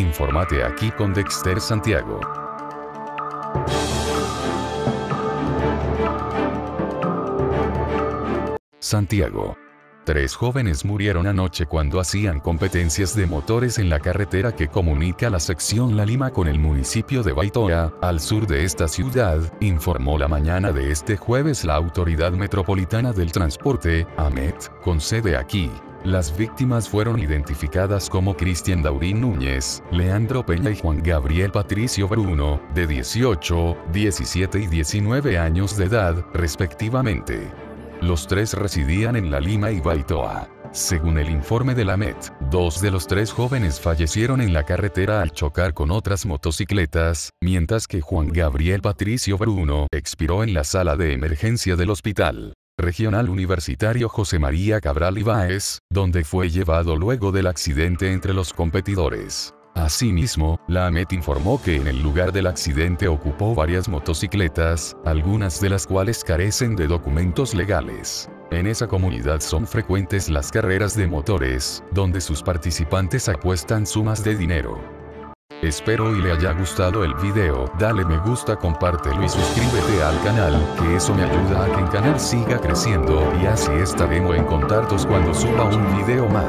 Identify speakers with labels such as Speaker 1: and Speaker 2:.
Speaker 1: Informate aquí con Dexter Santiago. Santiago. Tres jóvenes murieron anoche cuando hacían competencias de motores en la carretera que comunica la sección La Lima con el municipio de Baitoa, al sur de esta ciudad, informó la mañana de este jueves la Autoridad Metropolitana del Transporte, AMET, con sede aquí. Las víctimas fueron identificadas como Cristian Daurín Núñez, Leandro Peña y Juan Gabriel Patricio Bruno, de 18, 17 y 19 años de edad, respectivamente. Los tres residían en La Lima y Baitoa. Según el informe de la MET, dos de los tres jóvenes fallecieron en la carretera al chocar con otras motocicletas, mientras que Juan Gabriel Patricio Bruno expiró en la sala de emergencia del hospital regional universitario José María Cabral Ibáez, donde fue llevado luego del accidente entre los competidores. Asimismo, la AMET informó que en el lugar del accidente ocupó varias motocicletas, algunas de las cuales carecen de documentos legales. En esa comunidad son frecuentes las carreras de motores, donde sus participantes apuestan sumas de dinero. Espero y le haya gustado el video, dale me gusta, compártelo y suscríbete al canal, que eso me ayuda a que el canal siga creciendo y así estaremos en contactos cuando suba un video más.